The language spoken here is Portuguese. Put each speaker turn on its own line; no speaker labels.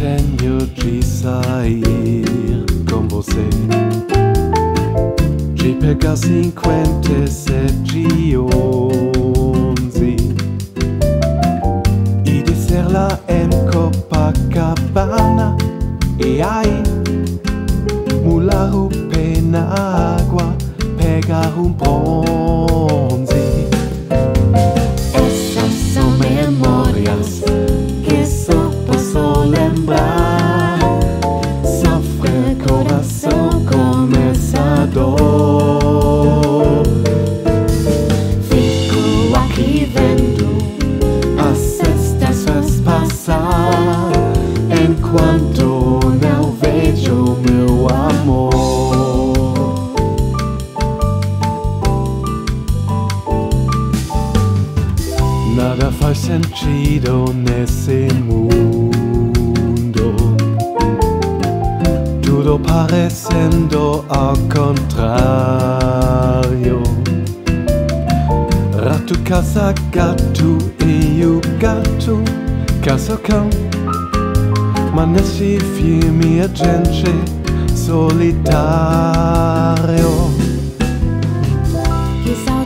tenho de sair com você. De pegar cinquenta e sete onze e descer lá em Copacabana. E aí, mular o pé na água, pegar um bronze. Enquanto não vejo meu amor. Nada faz sentido nesse mundo. Tudo parecendo ao contrário. Rato caça gato e o gato caça cão.
ma nesi fiumi e gente solitario. Chissà